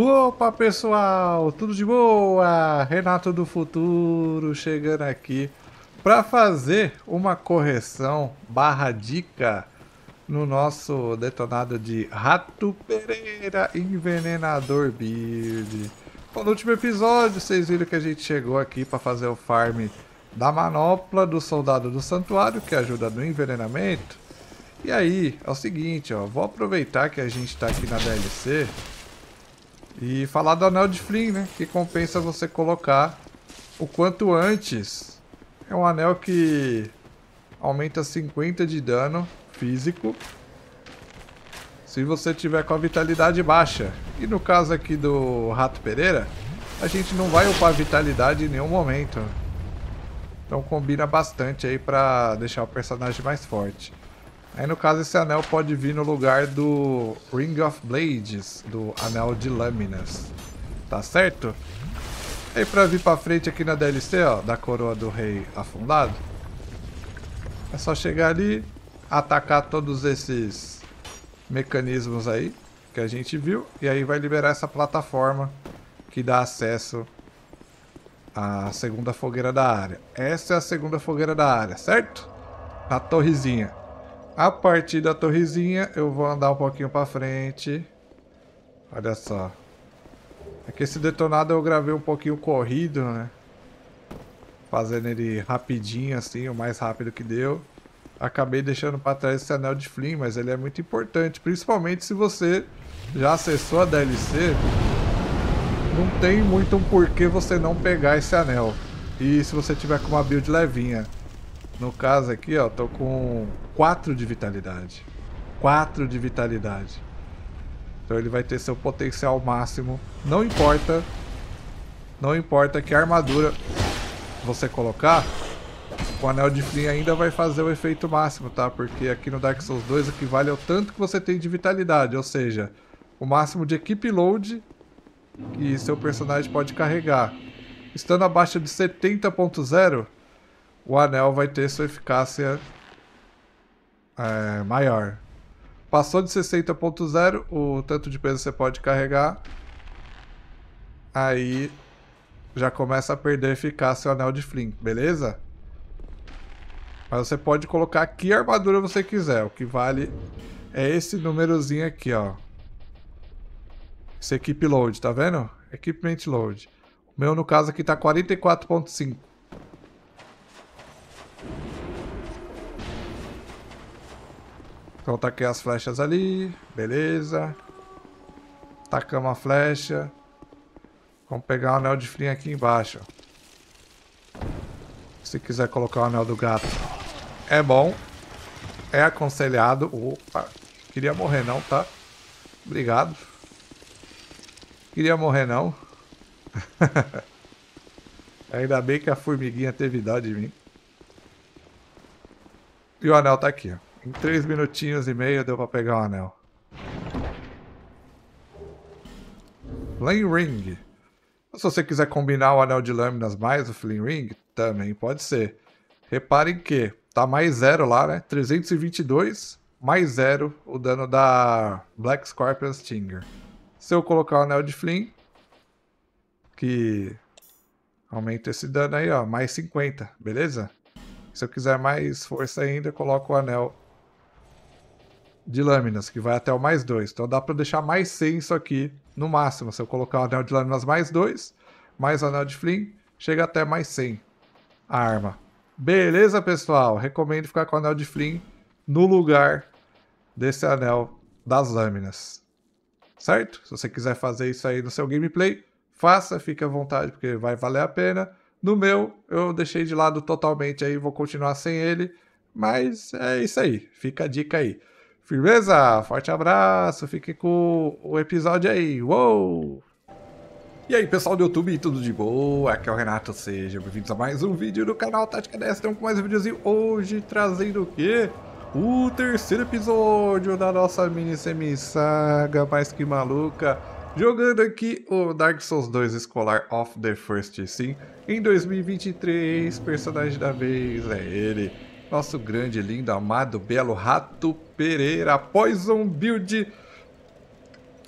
Opa pessoal, tudo de boa? Renato do Futuro chegando aqui para fazer uma correção barra dica no nosso detonado de Rato Pereira Envenenador Build. Bom, no último episódio vocês viram que a gente chegou aqui para fazer o farm da manopla do Soldado do Santuário, que ajuda no envenenamento. E aí, é o seguinte, ó, vou aproveitar que a gente está aqui na DLC e falar do Anel de Flynn, né, que compensa você colocar o quanto antes. É um anel que aumenta 50 de dano físico se você tiver com a vitalidade baixa. E no caso aqui do Rato Pereira, a gente não vai upar vitalidade em nenhum momento. Então combina bastante aí pra deixar o personagem mais forte. Aí no caso esse anel pode vir no lugar do Ring of Blades, do anel de lâminas. Tá certo? Aí pra vir pra frente aqui na DLC, ó, da coroa do rei afundado. É só chegar ali, atacar todos esses mecanismos aí que a gente viu. E aí vai liberar essa plataforma que dá acesso a segunda fogueira da área. Essa é a segunda fogueira da área, certo? Na torrezinha. A partir da torrezinha, eu vou andar um pouquinho pra frente. Olha só. É que esse detonado eu gravei um pouquinho corrido, né? Fazendo ele rapidinho, assim, o mais rápido que deu. Acabei deixando pra trás esse anel de Flynn, mas ele é muito importante. Principalmente se você já acessou a DLC não tem muito um porquê você não pegar esse anel. E se você tiver com uma build levinha. No caso aqui, ó, tô com 4 de vitalidade. 4 de vitalidade. Então ele vai ter seu potencial máximo. Não importa. Não importa que armadura você colocar, o anel de Flynn ainda vai fazer o efeito máximo, tá? Porque aqui no Dark Souls 2 equivale ao tanto que você tem de vitalidade, ou seja, o máximo de equipe load que seu personagem pode carregar. Estando abaixo de 70.0, o anel vai ter sua eficácia é, maior. Passou de 60.0, o tanto de peso você pode carregar, aí já começa a perder eficácia o anel de Flint, beleza? Mas você pode colocar que armadura você quiser, o que vale é esse númerozinho aqui, ó. Esse equipe load, tá vendo? Equipment load. O meu, no caso, aqui tá 44.5. Então taquei as flechas ali. Beleza. Tacamos a flecha. Vamos pegar o anel de frio aqui embaixo. Se quiser colocar o anel do gato. É bom. É aconselhado. Opa. Queria morrer não, tá? Obrigado. Queria morrer não. Ainda bem que a formiguinha teve dó de mim. E o anel tá aqui, ó. Em 3 minutinhos e meio deu pra pegar o anel. Flame Ring. Se você quiser combinar o anel de lâminas mais o Flame Ring, também pode ser. Reparem que tá mais zero lá, né? 322 mais zero o dano da Black Scorpion Stinger. Se eu colocar o anel de Flynn, que aumenta esse dano aí, ó, mais 50, beleza? Se eu quiser mais força ainda, eu coloco o anel de lâminas, que vai até o mais 2. Então dá para deixar mais 100 isso aqui no máximo. Se eu colocar o anel de lâminas mais 2, mais o anel de Flynn, chega até mais 100 a arma. Beleza, pessoal? Recomendo ficar com o anel de Flynn no lugar desse anel das lâminas certo? Se você quiser fazer isso aí no seu gameplay, faça, fique à vontade, porque vai valer a pena. No meu, eu deixei de lado totalmente aí, vou continuar sem ele, mas é isso aí, fica a dica aí. Firmeza? Forte abraço, fique com o episódio aí, uou! E aí pessoal do YouTube, tudo de boa? Aqui é o Renato, sejam bem-vindos a mais um vídeo do canal Tática DS. Estamos com mais um videozinho hoje trazendo o quê? o terceiro episódio da nossa mini semi-saga mais que maluca, jogando aqui o Dark Souls 2 Escolar of the First Sim, em 2023, personagem da vez é ele, nosso grande, lindo, amado, belo Rato Pereira, Poison Build,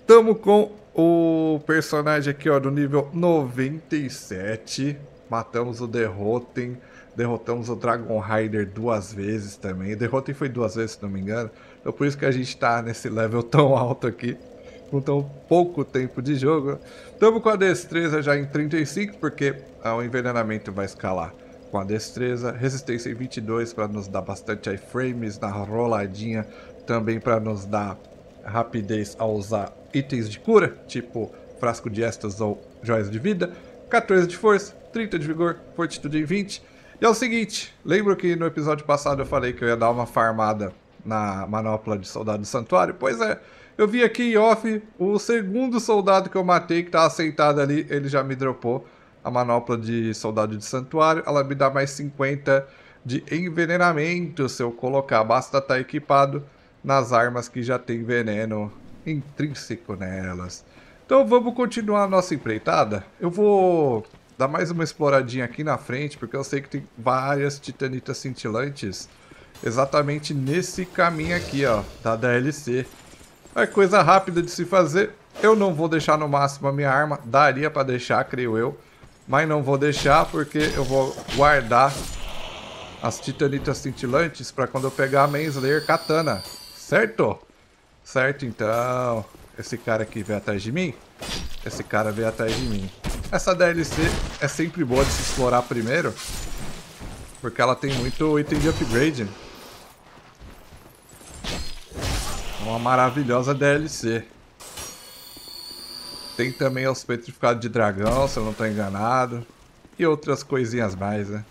tamo com o personagem aqui, ó, do nível 97. Matamos o Derrotem. Derrotamos o Dragon Rider duas vezes também. Derrotem foi duas vezes, se não me engano. Então por isso que a gente tá nesse level tão alto aqui. Com tão pouco tempo de jogo. Estamos com a destreza já em 35, porque o envenenamento vai escalar com a destreza. Resistência em 22 para nos dar bastante iframes na roladinha. Também para nos dar rapidez ao usar itens de cura, tipo frasco de estas ou joias de vida. 14 de força, 30 de vigor, fortitude em 20. E é o seguinte, lembro que no episódio passado eu falei que eu ia dar uma farmada na manopla de soldado do santuário? Pois é, eu vi aqui em off, o segundo soldado que eu matei, que estava sentado ali, ele já me dropou a manopla de soldado de santuário. Ela me dá mais 50 de envenenamento se eu colocar. Basta estar tá equipado nas armas que já tem veneno intrínseco nelas. Então vamos continuar a nossa empreitada. Eu vou dar mais uma exploradinha aqui na frente, porque eu sei que tem várias titanitas cintilantes exatamente nesse caminho aqui, ó, da DLC. É coisa rápida de se fazer. Eu não vou deixar no máximo a minha arma, daria para deixar, creio eu. Mas não vou deixar porque eu vou guardar as titanitas cintilantes para quando eu pegar a Manslayer Katana. Certo? Certo, então. Esse cara aqui veio atrás de mim? Esse cara veio atrás de mim. Essa DLC é sempre boa de se explorar primeiro. Porque ela tem muito item de upgrade. Uma maravilhosa DLC. Tem também os petrificados de dragão, se eu não estou enganado. E outras coisinhas mais, né?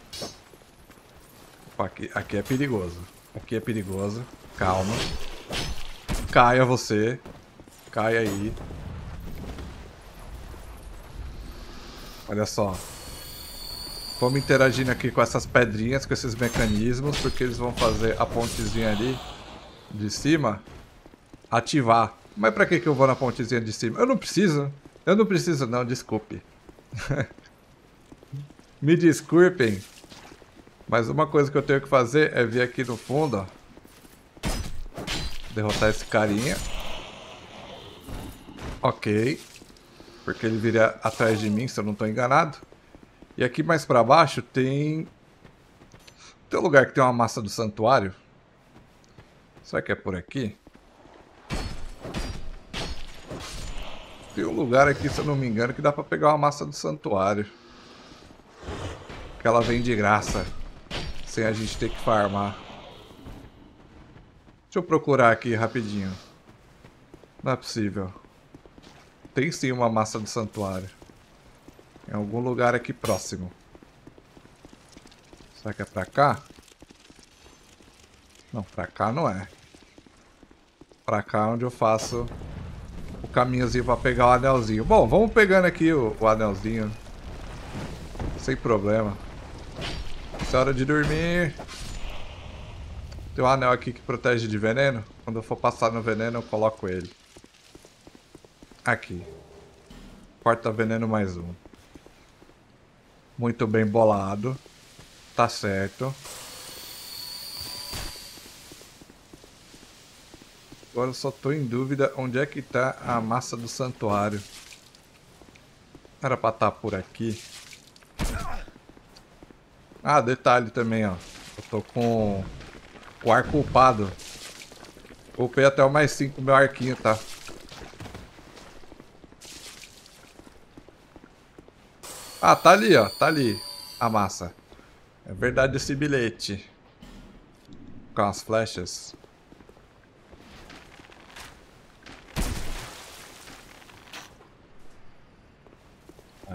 Opa, aqui, aqui é perigoso. Aqui é perigoso. Calma. Caia você. Caia aí. Olha só. Vamos interagindo aqui com essas pedrinhas, com esses mecanismos, porque eles vão fazer a pontezinha ali de cima ativar. Mas pra que, que eu vou na pontezinha de cima? Eu não preciso. Eu não preciso não, desculpe. Me desculpem. Mas uma coisa que eu tenho que fazer é vir aqui no fundo, ó derrotar esse carinha. Ok. Porque ele viria atrás de mim, se eu não estou enganado. E aqui mais para baixo tem... Tem um lugar que tem uma massa do santuário. Será que é por aqui? Tem um lugar aqui, se eu não me engano, que dá para pegar uma massa do santuário. Que ela vem de graça. Sem a gente ter que farmar. Deixa eu procurar aqui rapidinho. Não é possível. Tem sim uma massa do santuário. Em algum lugar aqui próximo. Será que é pra cá? Não, pra cá não é. Pra cá é onde eu faço caminhozinho pra pegar o anelzinho. Bom, vamos pegando aqui o, o anelzinho. Sem problema. É hora de dormir. Tem um anel aqui que protege de veneno. Quando eu for passar no veneno, eu coloco ele. Aqui. Porta veneno mais um. Muito bem bolado. Tá certo. Agora só tô em dúvida onde é que tá a massa do santuário. Era pra estar tá por aqui. Ah, detalhe também, ó. Eu tô com o ar culpado. Upei até o mais 5 meu arquinho, tá? Ah, tá ali, ó. Tá ali a massa. É verdade esse bilhete. Com as flechas.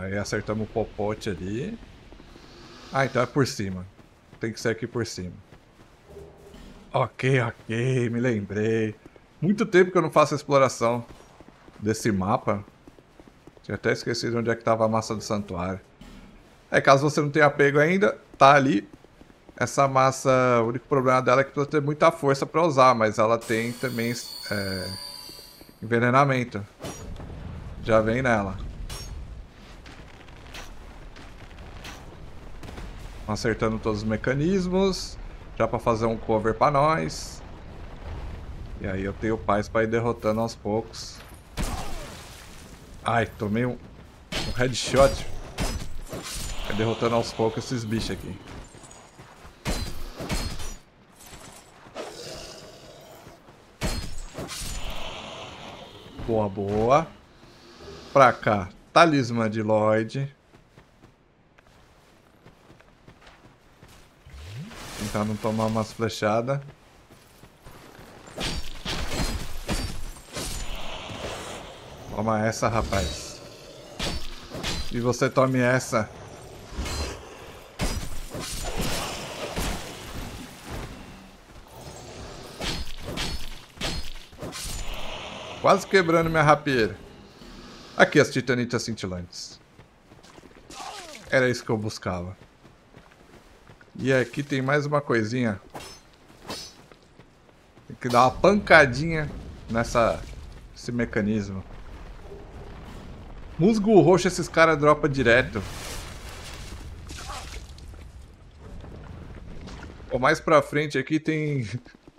Aí acertamos o popote ali. Ah, então é por cima. Tem que ser aqui por cima. Ok, ok, me lembrei. Muito tempo que eu não faço exploração desse mapa. Tinha até esquecido onde é que estava a massa do santuário. É, caso você não tenha pego ainda, tá ali. Essa massa, o único problema dela é que precisa ter muita força para usar, mas ela tem também é, envenenamento. Já vem nela. Acertando todos os mecanismos. Já pra fazer um cover pra nós. E aí eu tenho paz pra ir derrotando aos poucos. Ai, tomei um, um headshot. É derrotando aos poucos esses bichos aqui. Boa, boa. Pra cá, talismã de Lloyd. Tentar não tomar umas flechadas. Toma essa, rapaz. E você tome essa. Quase quebrando minha rapieira. Aqui as titanitas cintilantes. Era isso que eu buscava. E aqui tem mais uma coisinha. Tem que dar uma pancadinha nessa esse mecanismo. Musgo roxo esses caras dropam direto. Ou mais pra frente aqui tem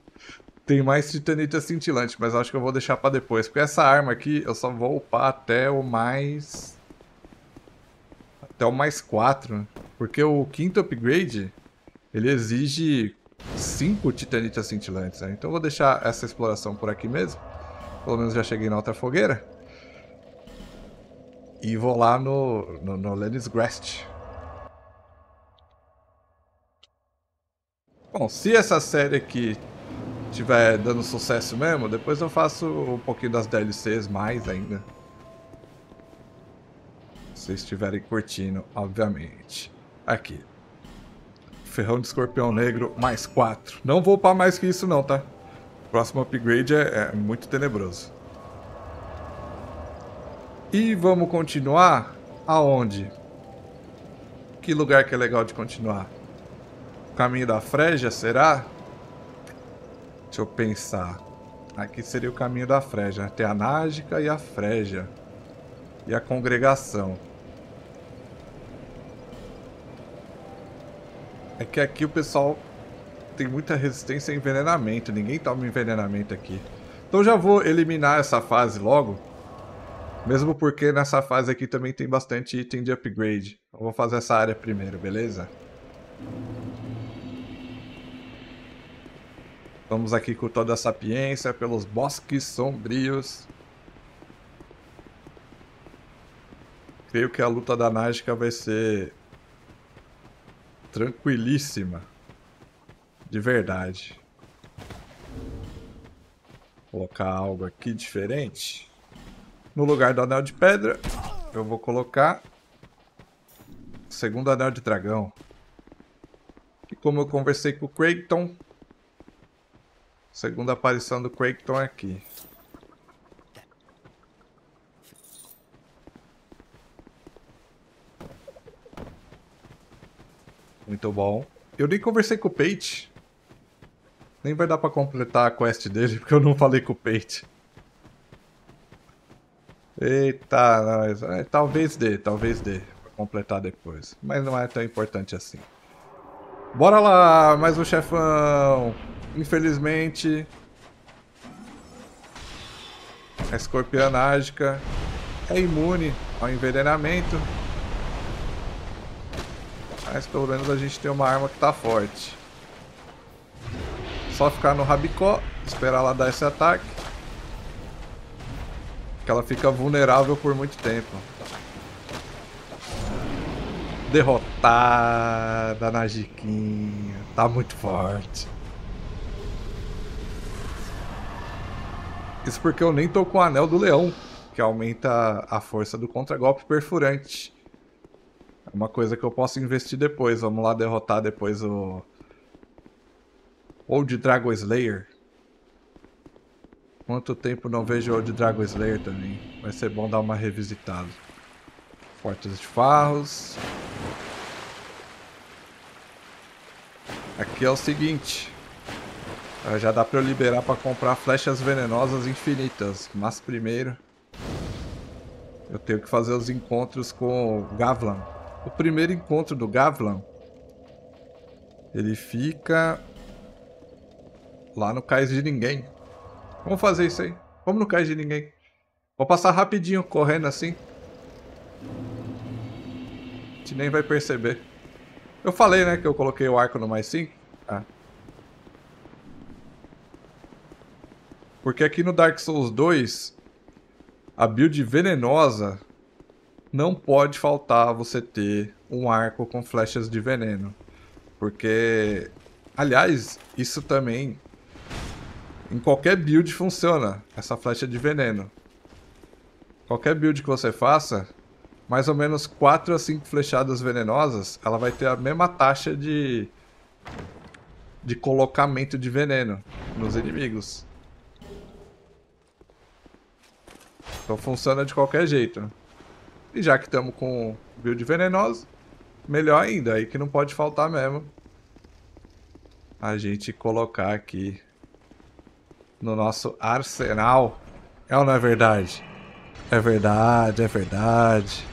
tem mais titanita cintilante, mas acho que eu vou deixar pra depois. Porque essa arma aqui eu só vou upar até o mais... Até o mais 4. Porque o quinto upgrade, ele exige 5 titanitas cintilantes. Né? Então vou deixar essa exploração por aqui mesmo. Pelo menos já cheguei na outra fogueira. E vou lá no, no, no Lennis Grest. Bom, se essa série aqui tiver dando sucesso mesmo, depois eu faço um pouquinho das DLCs mais ainda. Se vocês estiverem curtindo, obviamente. Aqui. Ferrão de escorpião negro, mais 4. Não vou upar mais que isso não, tá? O próximo upgrade é, é muito tenebroso. E vamos continuar aonde? Que lugar que é legal de continuar? O caminho da Freja, será? Deixa eu pensar. Aqui seria o caminho da Freja. Tem a Nágica e a Freja. E a congregação. É que aqui o pessoal tem muita resistência a envenenamento. Ninguém toma envenenamento aqui. Então já vou eliminar essa fase logo. Mesmo porque nessa fase aqui também tem bastante item de upgrade. Eu vou fazer essa área primeiro, beleza? Vamos aqui com toda a sapiência pelos bosques sombrios. Creio que a luta da Nágica vai ser tranquilíssima. De verdade. Vou colocar algo aqui diferente. No lugar do anel de pedra, eu vou colocar segundo anel de dragão. E como eu conversei com o Creighton, Segunda aparição do Craigton aqui. Muito bom. Eu nem conversei com o Pate. Nem vai dar pra completar a quest dele, porque eu não falei com o Pate. Eita, nós. É, talvez dê, talvez dê. Pra completar depois. Mas não é tão importante assim. Bora lá, mais um chefão. Infelizmente, a escorpião é imune ao envenenamento. Mas pelo menos a gente tem uma arma que tá forte. Só ficar no rabicó, esperar ela dar esse ataque. Que ela fica vulnerável por muito tempo. Derrotada na Jiquinha. Tá muito forte. Isso porque eu nem tô com o anel do leão, que aumenta a força do contragolpe perfurante. Uma coisa que eu posso investir depois. Vamos lá derrotar depois o... Old Dragon Slayer. Quanto tempo não vejo Old Dragon Slayer também. Vai ser bom dar uma revisitada. Portas de farros. Aqui é o seguinte. Ah, já dá pra eu liberar pra comprar flechas venenosas infinitas. Mas primeiro... Eu tenho que fazer os encontros com o Gavlan. O primeiro encontro do Gavlan... Ele fica... Lá no Cais de Ninguém. Vamos fazer isso aí. Vamos no Cais de Ninguém. Vou passar rapidinho, correndo assim. A gente nem vai perceber. Eu falei, né, que eu coloquei o arco no mais 5. Ah. Porque aqui no Dark Souls 2, a build venenosa não pode faltar você ter um arco com flechas de veneno. Porque, aliás, isso também em qualquer build funciona, essa flecha de veneno. Qualquer build que você faça, mais ou menos 4 a 5 flechadas venenosas, ela vai ter a mesma taxa de de colocamento de veneno nos inimigos. Então funciona de qualquer jeito. E já que estamos com build venenoso, melhor ainda, aí que não pode faltar mesmo. A gente colocar aqui no nosso arsenal. É ou não é verdade? É verdade, é verdade.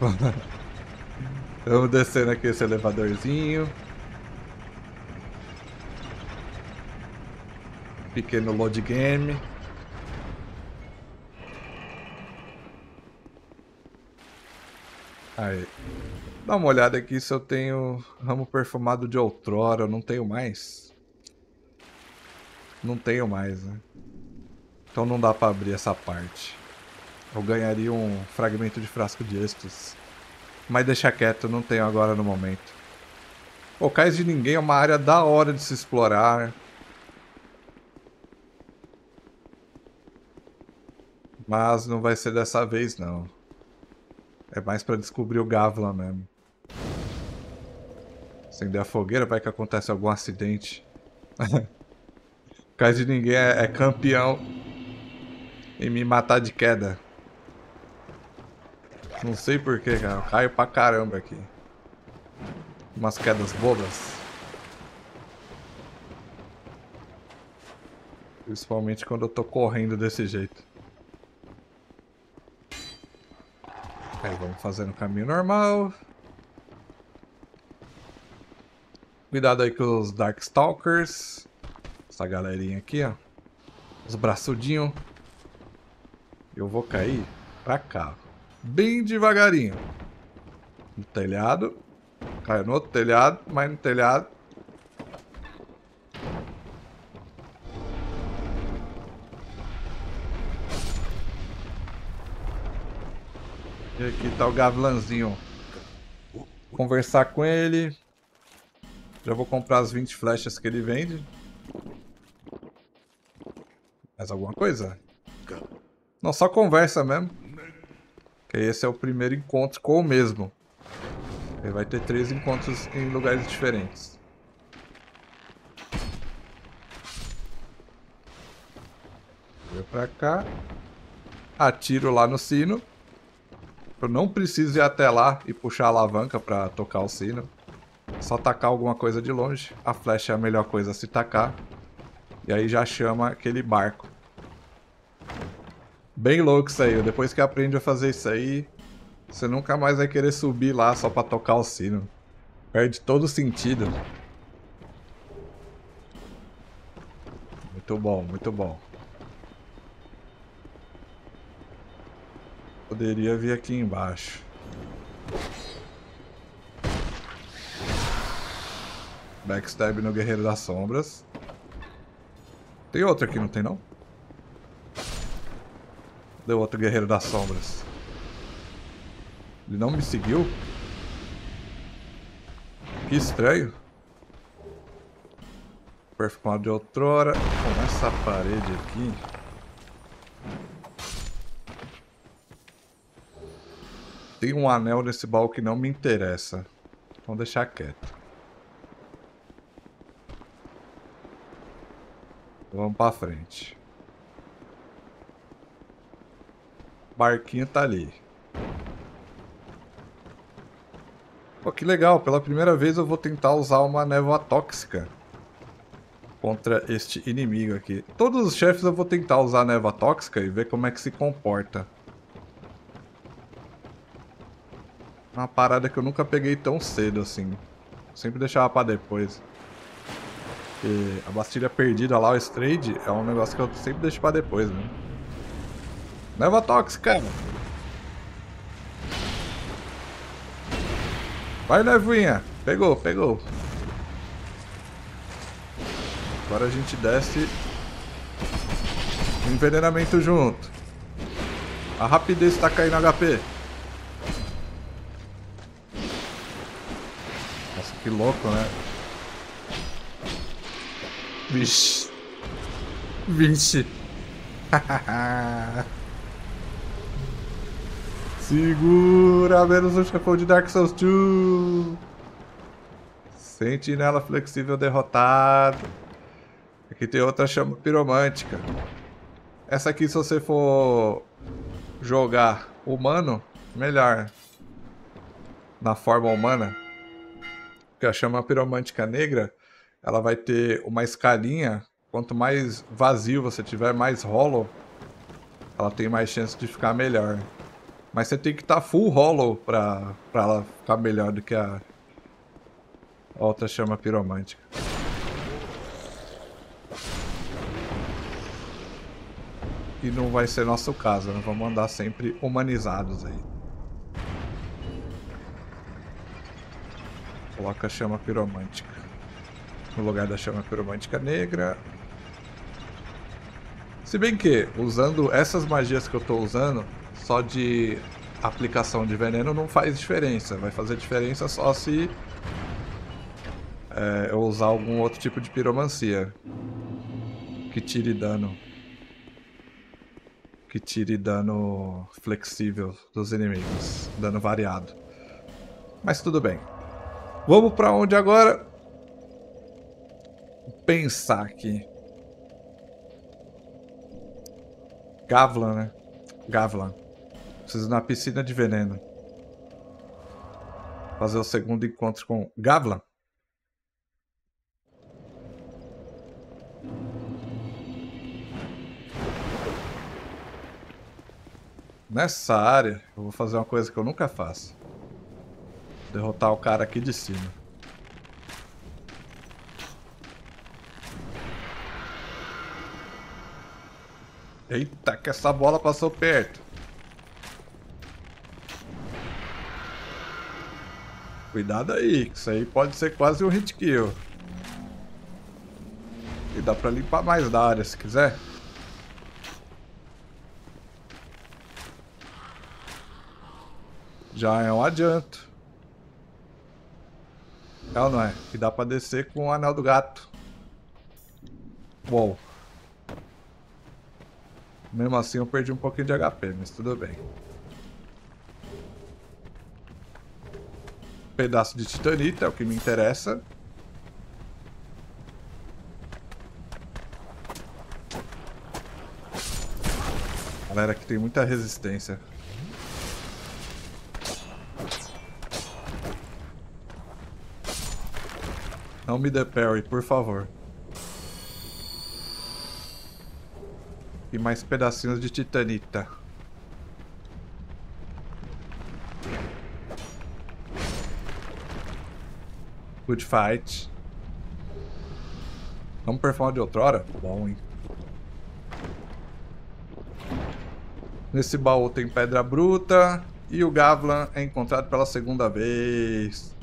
Vamos descendo aqui esse elevadorzinho. Pequeno load game. Aí. Dá uma olhada aqui se eu tenho ramo perfumado de outrora. Eu não tenho mais. Não tenho mais, né? Então não dá pra abrir essa parte. Eu ganharia um fragmento de frasco de êxtase. Mas deixa quieto, não tenho agora no momento. O Cais de Ninguém é uma área da hora de se explorar. Mas não vai ser dessa vez, não. É mais pra descobrir o Gavlan mesmo. Acender a fogueira, vai que acontece algum acidente. Cais de Ninguém é, é campeão em me matar de queda. Não sei porquê, cara. Eu caio pra caramba aqui. Umas quedas bobas. Principalmente quando eu tô correndo desse jeito. Aí vamos fazendo o caminho normal. Cuidado aí com os Darkstalkers. Essa galerinha aqui, ó. Os braçudinhos. Eu vou cair pra cá bem devagarinho. No telhado. Cai no outro telhado, mais no telhado. E aqui tá o Gavlanzinho. Conversar com ele. Já vou comprar as 20 flechas que ele vende. Mais alguma coisa? Não, só conversa mesmo. Que esse é o primeiro encontro com o mesmo. Ele vai ter três encontros em lugares diferentes. Vou pra cá. Atiro lá no sino. Eu não preciso ir até lá e puxar a alavanca pra tocar o sino. Só tacar alguma coisa de longe. A flecha é a melhor coisa a se tacar. E aí já chama aquele barco. Bem louco isso aí. Depois que aprende a fazer isso aí, você nunca mais vai querer subir lá só pra tocar o sino. Perde todo o sentido. Muito bom, muito bom. Poderia vir aqui embaixo. Backstab no Guerreiro das Sombras. Tem outro aqui, não tem não? Deu outro Guerreiro das Sombras. Ele não me seguiu? Que estranho. Perfumado de outrora. Com essa parede aqui. Tem um anel nesse baú que não me interessa. Vamos deixar quieto. Vamos pra frente. barquinho tá ali. Pô, que legal. Pela primeira vez eu vou tentar usar uma névoa tóxica contra este inimigo aqui. Todos os chefes eu vou tentar usar a névoa tóxica e ver como é que se comporta. Uma parada que eu nunca peguei tão cedo assim. Sempre deixava pra depois. Porque a Bastilha perdida lá, o Strade, é um negócio que eu sempre deixo pra depois, né? Leva Tox, cara. Vai, Nevinha. Pegou, pegou. Agora a gente desce envenenamento junto. A rapidez está caindo HP. Que louco, né? Vixe. Vixe. Segura menos um chefão de Dark Souls 2. Sentinela flexível derrotado. Aqui tem outra chama piromântica. Essa aqui, se você for jogar humano, melhor. Na forma humana. Que a chama piromântica negra, ela vai ter uma escalinha. Quanto mais vazio você tiver, mais hollow, ela tem mais chance de ficar melhor. Mas você tem que estar tá full hollow pra, pra ela ficar melhor do que a outra chama piromântica. E não vai ser nosso caso, né? Vamos andar sempre humanizados aí. Coloca a chama piromântica. No lugar da chama piromântica negra. Se bem que, usando essas magias que eu estou usando, só de aplicação de veneno não faz diferença. Vai fazer diferença só se é, eu usar algum outro tipo de piromancia que tire dano que tire dano flexível dos inimigos, dano variado. Mas tudo bem. Vamos para onde agora? Pensar aqui. Gavlan, né? Gavlan. Preciso ir na piscina de veneno. Fazer o segundo encontro com Gavlan. Nessa área, eu vou fazer uma coisa que eu nunca faço. Derrotar o cara aqui de cima. Eita, que essa bola passou perto. Cuidado aí, que isso aí pode ser quase um hit kill. E dá pra limpar mais da área se quiser. Já é um adianto. Não é? Que dá pra descer com o anel do gato. Uou. Mesmo assim eu perdi um pouquinho de HP, mas tudo bem. Pedaço de titanita é o que me interessa. Galera que tem muita resistência. Não me dê parry, por favor. E mais pedacinhos de titanita. Good fight. Vamos performar de outrora? Bom, hein? Nesse baú tem pedra bruta. E o Gavlan é encontrado pela segunda vez.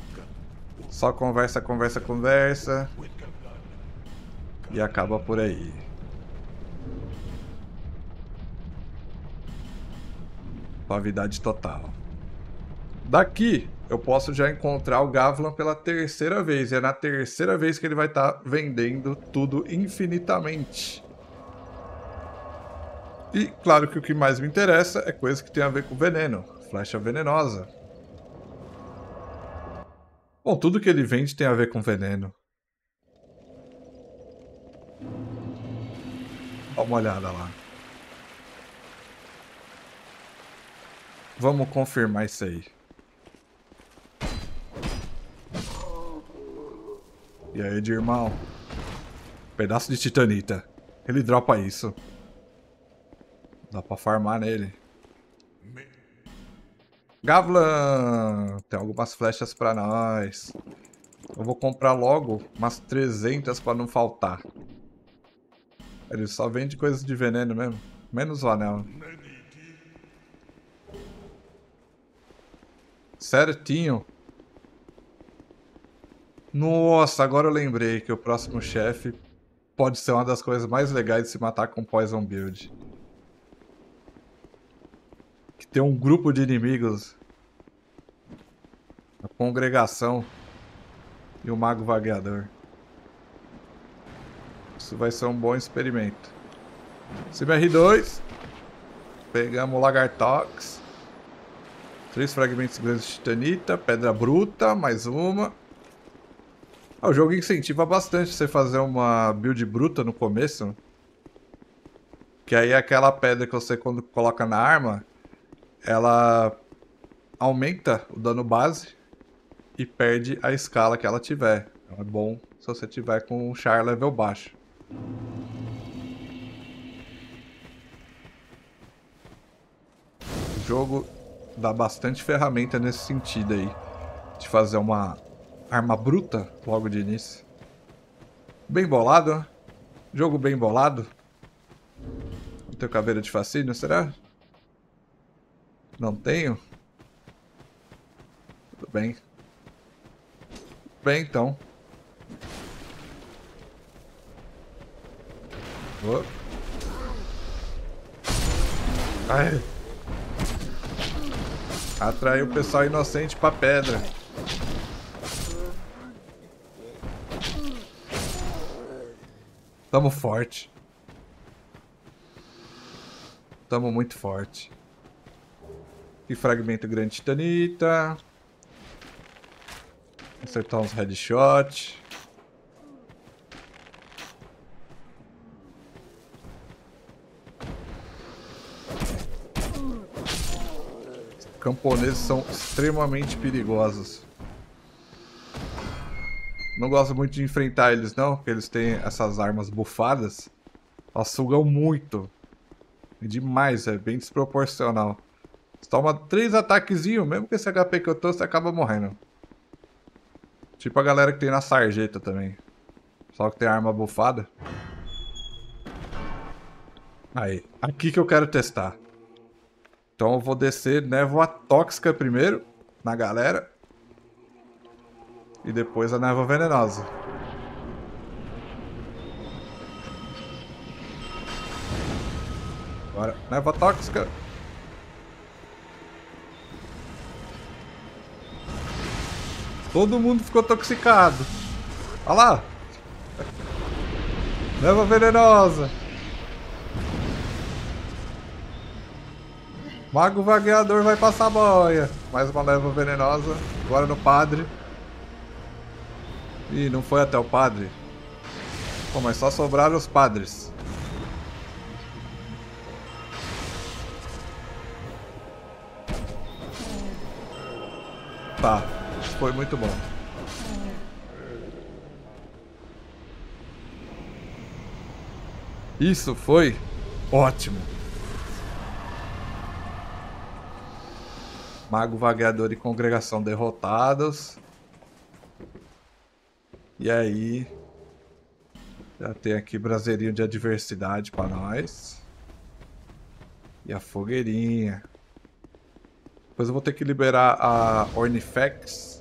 Só conversa, conversa, conversa. E acaba por aí. Suavidade total. Daqui, eu posso já encontrar o Gavlan pela terceira vez. E é na terceira vez que ele vai estar tá vendendo tudo infinitamente. E claro que o que mais me interessa é coisa que tem a ver com veneno. Flecha venenosa. Bom, tudo que ele vende tem a ver com veneno. Dá uma olhada lá. Vamos confirmar isso aí. E aí, de irmão? Pedaço de titanita. Ele dropa isso. Dá pra farmar nele. Gavlan! Tem algumas flechas pra nós. Eu vou comprar logo umas 300 pra não faltar. Ele só vende coisas de veneno mesmo. Menos o anel. Certinho. Nossa, agora eu lembrei que o próximo chefe pode ser uma das coisas mais legais de se matar com Poison Build. Tem um grupo de inimigos. A congregação. E o mago vagueador. Isso vai ser um bom experimento. CBR2. Pegamos o Lagartox. Três fragmentos grandes de titanita. Pedra bruta, mais uma. Ah, o jogo incentiva bastante você fazer uma build bruta no começo. Que aí é aquela pedra que você quando coloca na arma, ela aumenta o dano base e perde a escala que ela tiver. Então é bom se você tiver com um char level baixo. O jogo dá bastante ferramenta nesse sentido aí. De fazer uma arma bruta logo de início. Bem bolado, né? Jogo bem bolado. Tenho caveira de fascínio, será? Não tenho? Tudo bem bem, então. Oh. Ai. Atraiu o pessoal inocente pra pedra. Tamo forte. Tamo muito forte. E fragmento grande titanita. Acertar uns headshot. Camponeses são extremamente perigosos. Não gosto muito de enfrentar eles não, porque eles têm essas armas bufadas. Elas sugam muito. É demais, é bem desproporcional. Toma três ataquezinhos, mesmo com esse HP que eu tô, você acaba morrendo. Tipo a galera que tem na sarjeta também. Só que tem arma bufada. Aí, aqui que eu quero testar. Então eu vou descer névoa tóxica primeiro, na galera. E depois a névoa venenosa. Agora, névoa tóxica. Todo mundo ficou toxicado. Olha lá. Leva venenosa. Mago vagueador vai passar boia. Mais uma leva venenosa. Agora no padre. Ih, não foi até o padre. Pô, mas só sobraram os padres. Tá foi muito bom. Isso foi ótimo. Mago, Vagueador e Congregação derrotados. E aí... Já tem aqui braseirinho de adversidade para nós. E a fogueirinha. Depois eu vou ter que liberar a Ornifex.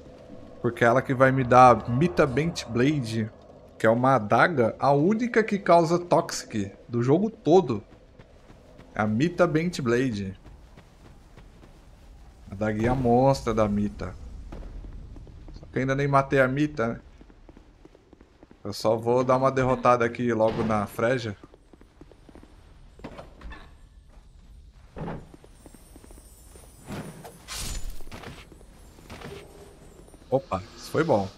Porque é ela que vai me dar Mita Bent Blade, que é uma adaga, a única que causa Toxic do jogo todo. É a Mita Bent Blade. A daguinha monstra da Mita. Só que ainda nem matei a Mita, né? Eu só vou dar uma derrotada aqui logo na Freja. Opa, isso foi bom.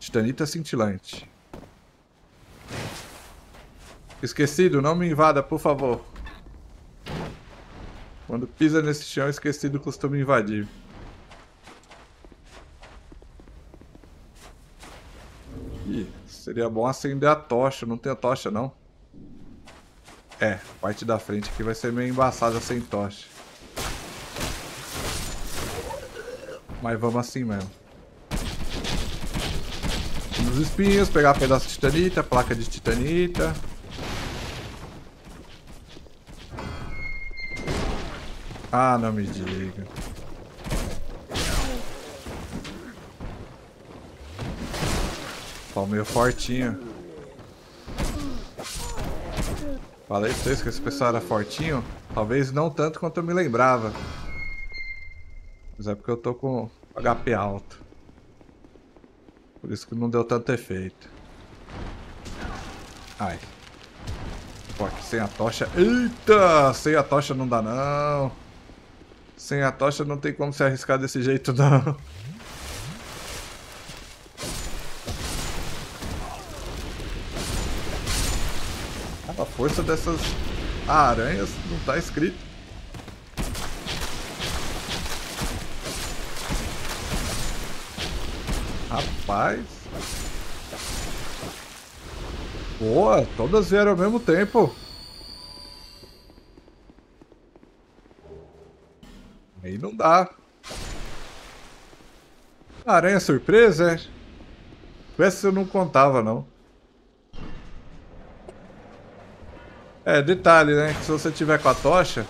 Titanita cintilante. Esquecido, não me invada, por favor. Quando pisa nesse chão, esquecido costuma invadir. Ih, seria bom acender a tocha. Não tem a tocha, não. É, a parte da frente aqui vai ser meio embaçada sem tocha. Mas vamos assim mesmo. Nos espinhos, pegar pedaço de titanita, placa de titanita. Ah, não me diga. Pau meio fortinho. Falei pra vocês que esse pessoal era fortinho. Talvez não tanto quanto eu me lembrava. Mas é porque eu tô com HP alto. Por isso que não deu tanto efeito. Ai. Pô, aqui sem a tocha. Eita! Sem a tocha não dá não. Sem a tocha não tem como se arriscar desse jeito não. A força dessas aranhas não tá escrito. Rapaz. Boa, todas vieram ao mesmo tempo. Aí não dá. Aranha surpresa, é? Essa eu não contava, não. É, detalhe, né? Que se você tiver com a tocha,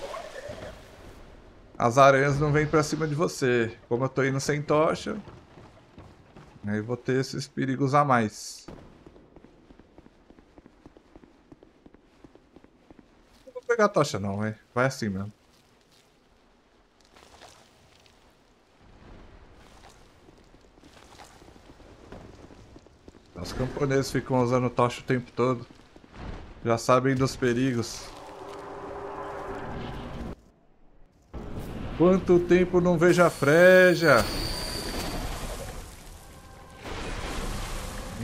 as aranhas não vêm pra cima de você. Como eu tô indo sem tocha, aí vou ter esses perigos a mais. Não vou pegar a tocha não, vai, vai assim mesmo. Os camponeses ficam usando tocha o tempo todo. Já sabem dos perigos. Quanto tempo não vejo a freja?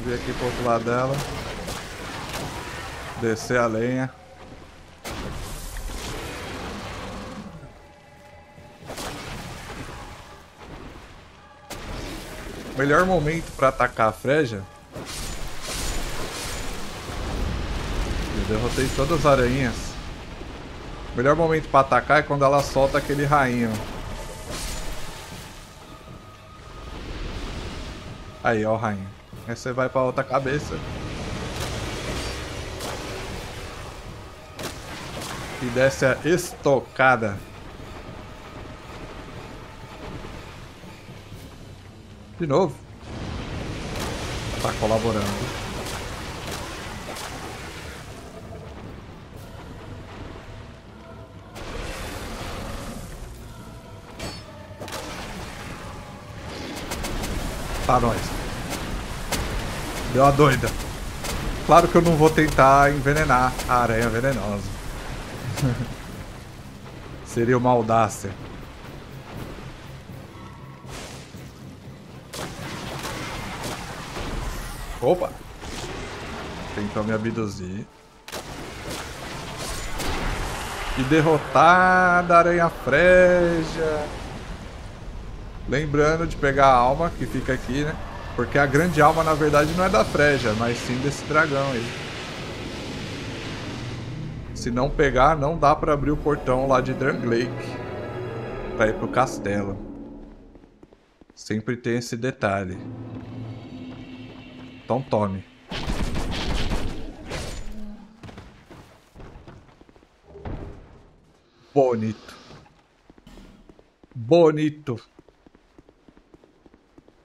Vir aqui pro outro lado dela. Descer a lenha. melhor momento para atacar a freja derrotei todas as aranhas. Melhor momento para atacar é quando ela solta aquele rainho. Aí, ó o rainho. Aí você vai pra outra cabeça. E desce a estocada. De novo. Tá colaborando. Tá, nós. Deu a doida. Claro que eu não vou tentar envenenar a aranha venenosa. Seria uma audácia. Opa! Tentou me abduzir. E derrotada, aranha freja. Lembrando de pegar a alma que fica aqui, né? Porque a grande alma, na verdade, não é da Freja, mas sim desse dragão aí. Se não pegar, não dá pra abrir o portão lá de Drangleic. Pra ir pro castelo. Sempre tem esse detalhe. Então tome. Bonito. Bonito.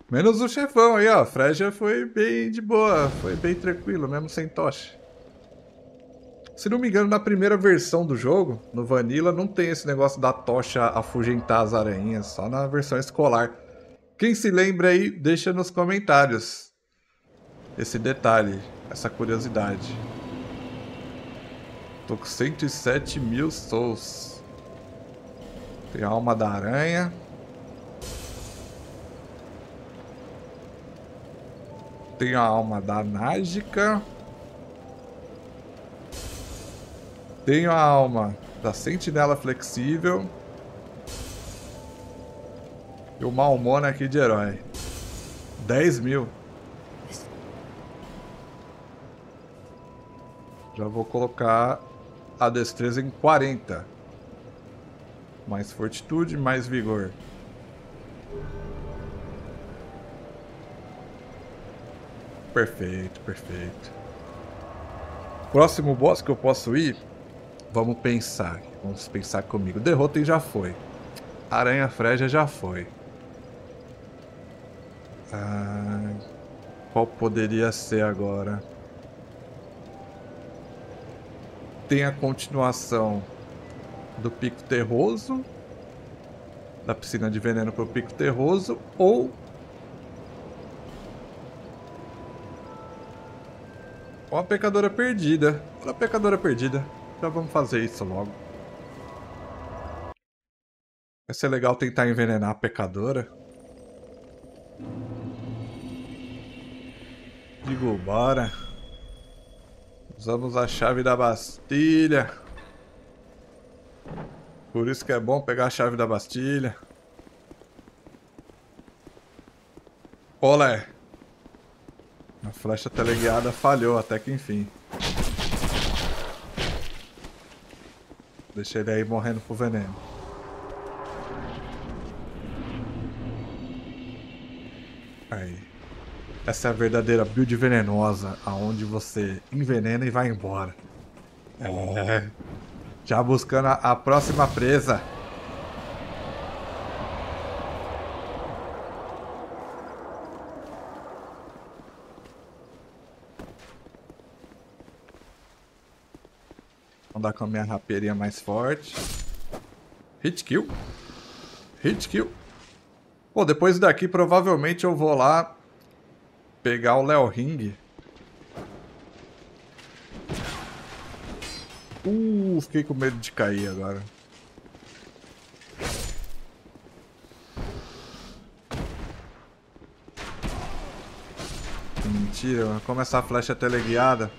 Menos o chefão aí, ó. Freja foi bem de boa, foi bem tranquilo, mesmo sem tocha. Se não me engano, na primeira versão do jogo, no Vanilla, não tem esse negócio da tocha afugentar as aranhas, só na versão escolar. Quem se lembra aí, deixa nos comentários esse detalhe, essa curiosidade. Tô com 107 mil souls. Tem a alma da aranha. Tenho a alma da Nágica. Tenho a alma da Sentinela Flexível. E uma almona aqui de herói. 10 mil. Já vou colocar a destreza em 40. Mais fortitude, mais vigor. Perfeito, perfeito. Próximo boss que eu posso ir? Vamos pensar. Vamos pensar comigo. Derrotem já foi. Aranha Freja já foi. Ah, qual poderia ser agora? Tem a continuação do Pico Terroso. Da piscina de veneno para o Pico Terroso. Ou Ó a pecadora perdida. Olha a pecadora perdida. Já vamos fazer isso logo. Vai ser legal tentar envenenar a pecadora. Digo, bora. Usamos a chave da Bastilha. Por isso que é bom pegar a chave da Bastilha. Olé. A flecha teleguiada falhou até que enfim. Deixei ele aí morrendo por veneno. Aí. Essa é a verdadeira build venenosa, aonde você envenena e vai embora. É. Já buscando a, a próxima presa. Andar com a minha rapeirinha mais forte. Hit kill. Hit kill. Pô, depois daqui provavelmente eu vou lá pegar o Léo Ring. Uh, fiquei com medo de cair agora. Mentira, como essa flecha teleguiada.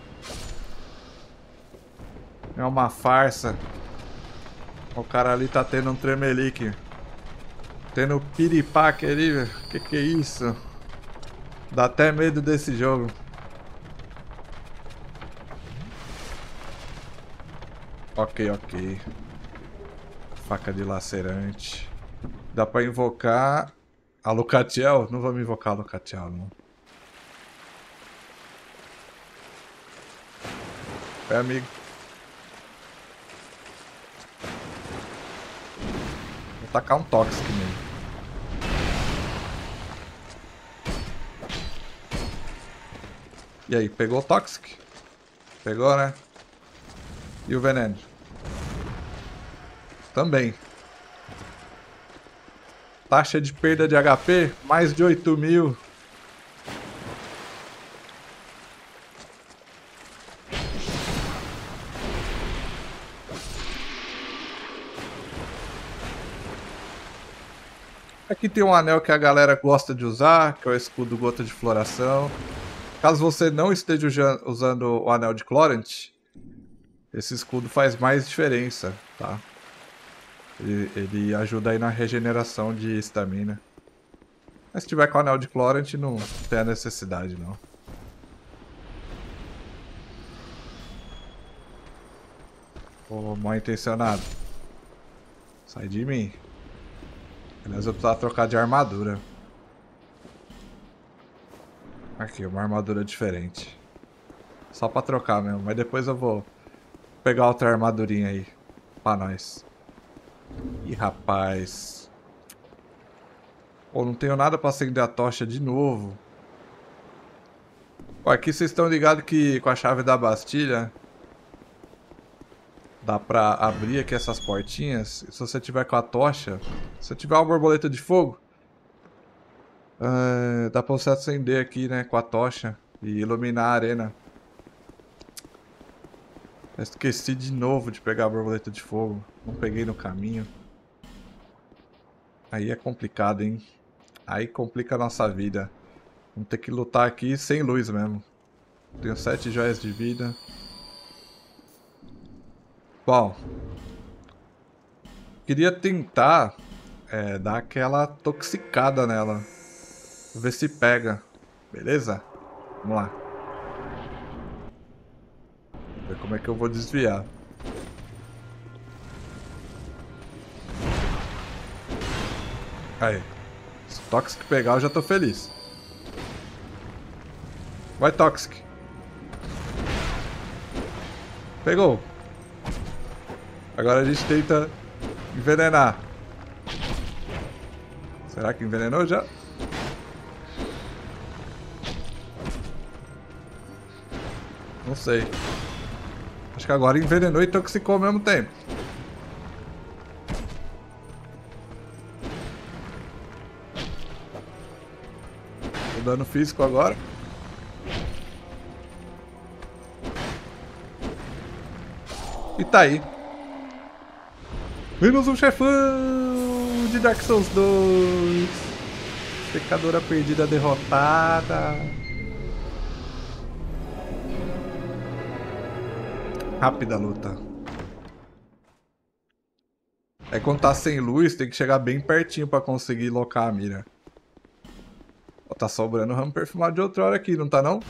É uma farsa. O cara ali tá tendo um tremelique. Tendo piripaque ali, velho. Que que é isso? Dá até medo desse jogo. Ok, ok. Faca de lacerante. Dá pra invocar a Lucatiel? Não vamos invocar a Lucatiel, não. É, amigo. Tacar um Toxic nele. E aí, pegou o Toxic? Pegou, né? E o veneno? Também. Taxa de perda de HP, mais de 8 mil. Tem um anel que a galera gosta de usar, que é o escudo gota de floração. Caso você não esteja usando o anel de Clorant, esse escudo faz mais diferença, tá? Ele, ele ajuda aí na regeneração de estamina. Mas se tiver com o anel de Clorant, não tem a necessidade, não. Ô, mal intencionado. Sai de mim. Aliás, eu precisava trocar de armadura. Aqui, uma armadura diferente. Só pra trocar mesmo, mas depois eu vou pegar outra armadurinha aí pra nós. Ih, rapaz. Pô, não tenho nada pra acender a tocha de novo. Pô, aqui vocês estão ligados que com a chave da Bastilha Dá pra abrir aqui essas portinhas. Se você tiver com a tocha, se tiver uma borboleta de fogo, uh, dá pra você acender aqui, né, com a tocha e iluminar a arena. esqueci de novo de pegar a borboleta de fogo. Não peguei no caminho. Aí é complicado, hein? Aí complica a nossa vida. Vamos ter que lutar aqui sem luz mesmo. Tenho sete joias de vida. Bom, queria tentar é, dar aquela toxicada nela. Ver se pega. Beleza? Vamos lá. Ver como é que eu vou desviar. Aí. Se o tóxico pegar, eu já tô feliz. Vai, Toxic. Pegou. Agora a gente tenta envenenar. Será que envenenou já? Não sei. Acho que agora envenenou e toxicou ao mesmo tempo. O dano físico agora. E tá aí. Menos um chefão de Dark Souls 2. Pecadora perdida derrotada. Rápida luta. É quando tá sem luz, tem que chegar bem pertinho pra conseguir locar a mira. Ó, tá sobrando ramo perfumado de outra hora aqui, não tá não?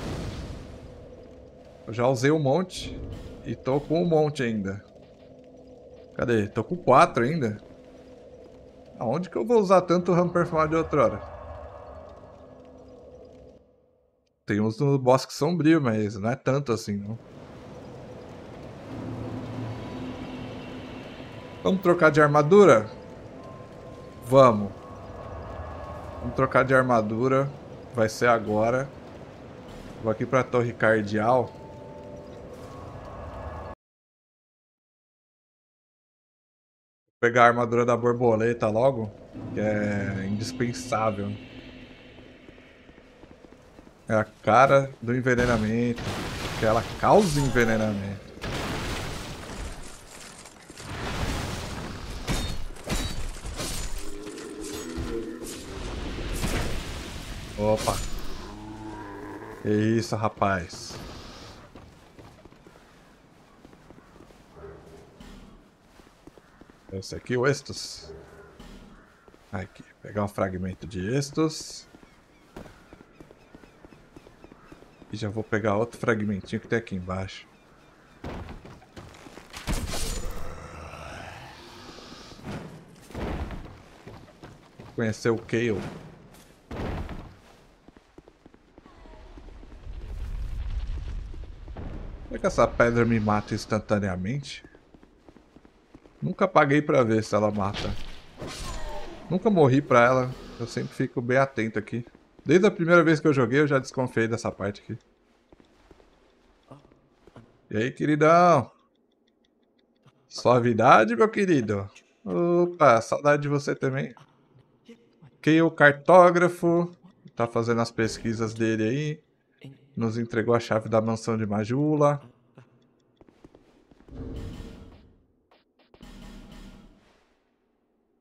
Eu já usei um monte. E tô com um monte ainda. Cadê? Tô com quatro ainda. Aonde que eu vou usar tanto ramo perfumado de outra hora? Tem uns no Bosque Sombrio, mas não é tanto assim, não. Vamos trocar de armadura? Vamos. Vamos trocar de armadura. Vai ser agora. Vou aqui para a torre cardial. Pegar a armadura da borboleta logo, que é indispensável. É a cara do envenenamento, que ela causa envenenamento. Opa. Que isso, rapaz. Esse aqui, o Estus. Aqui, pegar um fragmento de Estus. E já vou pegar outro fragmentinho que tem aqui embaixo. Conhecer o Kale. que essa pedra me mata instantaneamente? Nunca paguei pra ver se ela mata. Nunca morri pra ela. Eu sempre fico bem atento aqui. Desde a primeira vez que eu joguei, eu já desconfiei dessa parte aqui. E aí, queridão? Suavidade, meu querido? Opa, saudade de você também. Ok, o cartógrafo. Tá fazendo as pesquisas dele aí. Nos entregou a chave da mansão de Majula.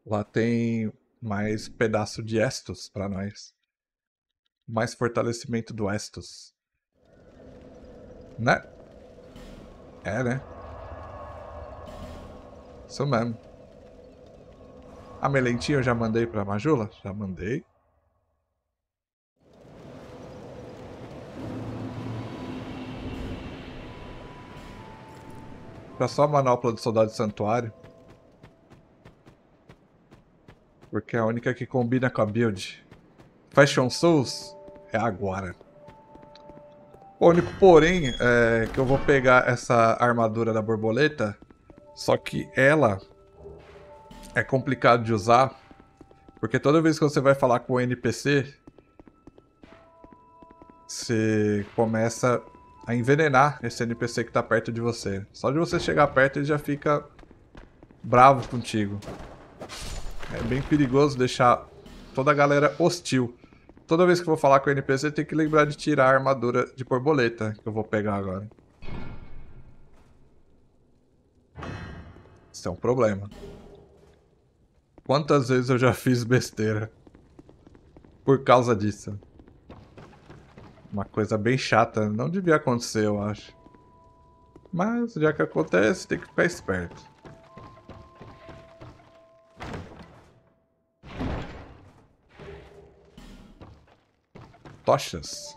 Lá tem mais pedaço de Estus para nós. Mais fortalecimento do Estus. Né? É, né? Isso mesmo. A melentinha eu já mandei pra Majula? Já mandei. Pra só a manopla do soldado de santuário. Porque é a única que combina com a build. Fashion Souls é agora. O único porém é que eu vou pegar essa armadura da borboleta, só que ela é complicado de usar, porque toda vez que você vai falar com o NPC, você começa a envenenar esse NPC que está perto de você. Só de você chegar perto ele já fica bravo contigo. É bem perigoso deixar toda a galera hostil. Toda vez que eu vou falar com o NPC, tem que lembrar de tirar a armadura de borboleta, que eu vou pegar agora. Isso é um problema. Quantas vezes eu já fiz besteira por causa disso? Uma coisa bem chata, não devia acontecer, eu acho. Mas já que acontece, tem que ficar esperto. Tochas.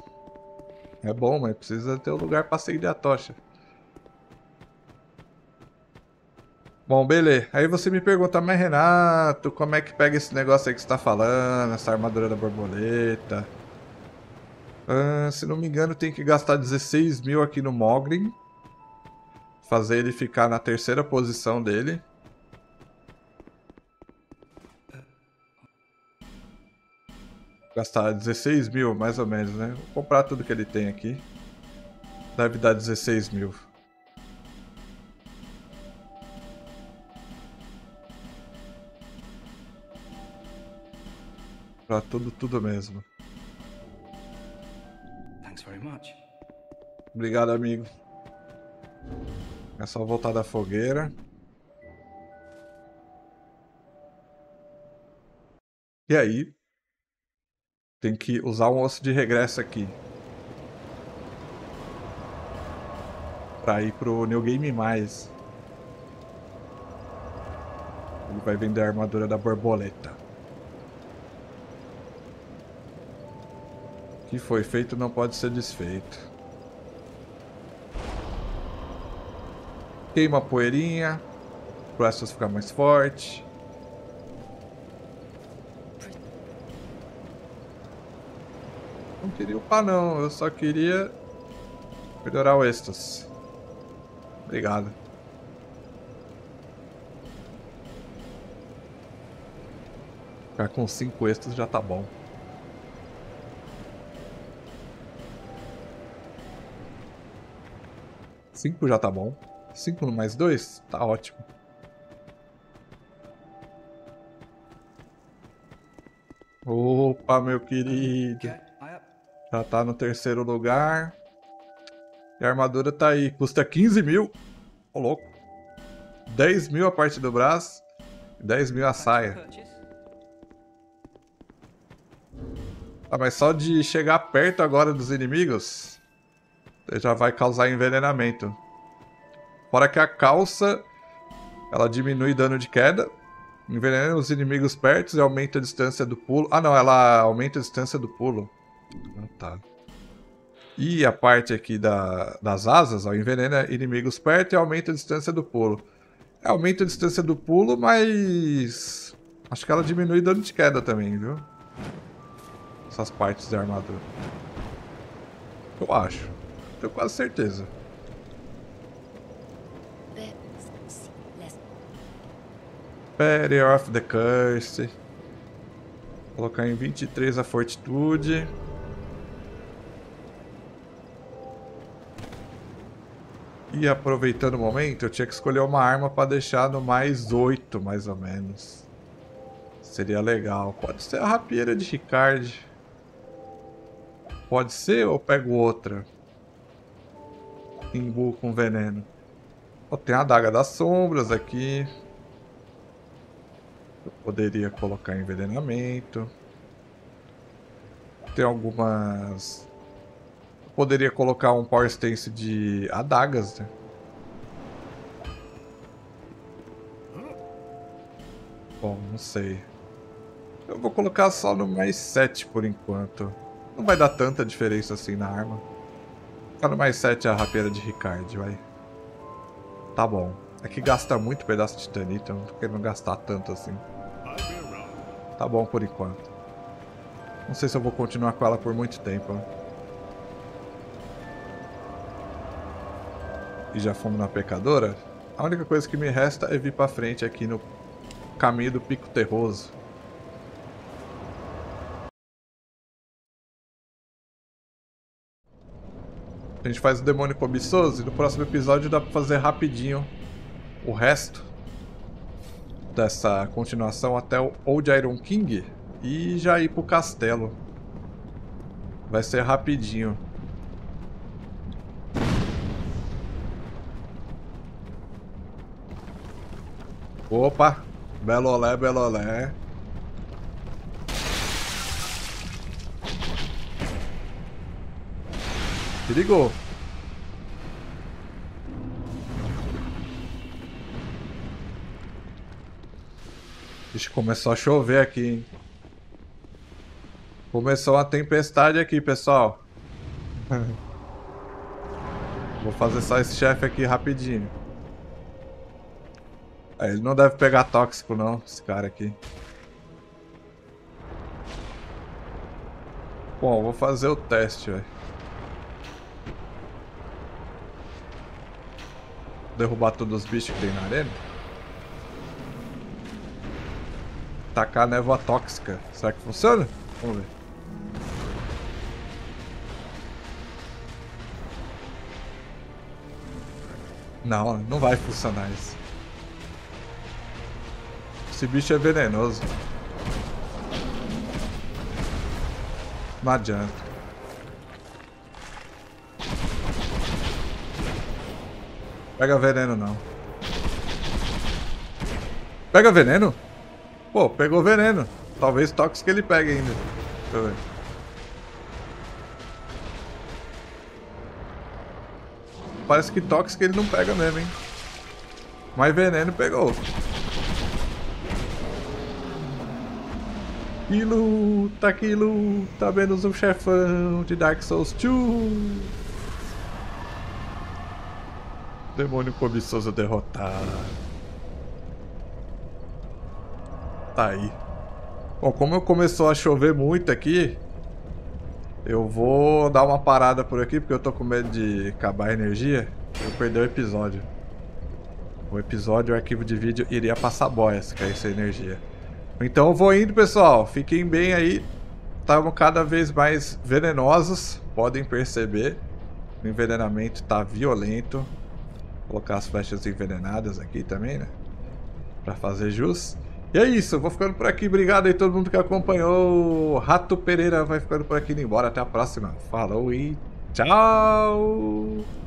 É bom, mas precisa ter um lugar para acender a tocha. Bom, beleza. Aí você me pergunta, mas Renato, como é que pega esse negócio aí que você tá falando, essa armadura da borboleta? Uh, se não me engano, tem que gastar 16 mil aqui no Moglin. Fazer ele ficar na terceira posição dele. Gastar 16 mil, mais ou menos, né? Vou comprar tudo que ele tem aqui. Deve dar 16 mil. Pra tudo, tudo mesmo. Obrigado, amigo. É só voltar da fogueira. E aí? Tem que usar um osso de regresso aqui. Pra ir pro New Game Mais. Ele vai vender a armadura da borboleta. que foi feito não pode ser desfeito. Queima a poeirinha. Para essas ficar mais forte. Queria upar não, eu só queria melhorar o êxtase. Obrigado. Ficar com 5 êxtases já tá bom. 5 já tá bom. 5 mais 2? Tá ótimo. Opa, meu querido. Já tá no terceiro lugar. E a armadura tá aí. Custa 15 mil. Ô, louco. 10 mil a parte do braço. 10 mil a saia. Ah, mas só de chegar perto agora dos inimigos, já vai causar envenenamento. Fora que a calça, ela diminui dano de queda, envenena os inimigos perto e aumenta a distância do pulo. Ah não, ela aumenta a distância do pulo. Ah, tá. E a parte aqui da, das asas, ó, envenena inimigos perto e aumenta a distância do pulo. É, aumenta a distância do pulo, mas... Acho que ela diminui dano de queda também, viu? Essas partes da armadura. Eu acho. Tenho quase certeza. Petty of the Curse. Colocar em 23 a Fortitude. E aproveitando o momento, eu tinha que escolher uma arma para deixar no mais 8, mais ou menos. Seria legal. Pode ser a rapieira de Ricard. Pode ser ou pego outra? Imbu com veneno. Oh, tem a adaga das sombras aqui. Eu poderia colocar envenenamento. Tem algumas... Poderia colocar um Power Stance de adagas, né? Bom, não sei. Eu vou colocar só no mais 7 por enquanto. Não vai dar tanta diferença assim na arma. Fica no mais 7 a rapieira de Ricard, vai. Tá bom. É que gasta muito pedaço de titanita, eu não tô querendo gastar tanto assim. Tá bom por enquanto. Não sei se eu vou continuar com ela por muito tempo. Né? E já fomos na pecadora. A única coisa que me resta é vir pra frente aqui no caminho do Pico Terroso. A gente faz o demônio cobiçoso e no próximo episódio dá pra fazer rapidinho o resto dessa continuação até o Old Iron King e já ir pro castelo. Vai ser rapidinho. Opa! Belolé, belolé. Se ligou. Ixi, começou a chover aqui, hein? Começou uma tempestade aqui, pessoal. Vou fazer só esse chefe aqui rapidinho. Ele não deve pegar tóxico não, esse cara aqui. Bom, vou fazer o teste, velho. Derrubar todos os bichos que tem na arena. Tacar névoa tóxica. Será que funciona? Vamos ver. Não, não vai funcionar isso. Esse bicho é venenoso. Não adianta. Pega veneno não. Pega veneno? Pô, pegou veneno. Talvez tóxico ele pegue ainda. Deixa eu ver. Parece que tóxico ele não pega mesmo, hein? Mas veneno pegou. Que luta, que luta, menos um chefão de Dark Souls 2. Demônio cobiçoso derrotado. Tá aí. Bom, como começou a chover muito aqui, eu vou dar uma parada por aqui, porque eu tô com medo de acabar a energia. Eu perder o episódio. O episódio, o arquivo de vídeo, iria passar boia se caísse a energia. Então vou indo, pessoal. Fiquem bem aí. Estamos cada vez mais venenosos, podem perceber. O envenenamento está violento colocar as flechas envenenadas aqui também, né? Pra fazer jus. E é isso, vou ficando por aqui. Obrigado aí todo mundo que acompanhou. Rato Pereira vai ficando por aqui indo embora. Até a próxima. Falou e tchau!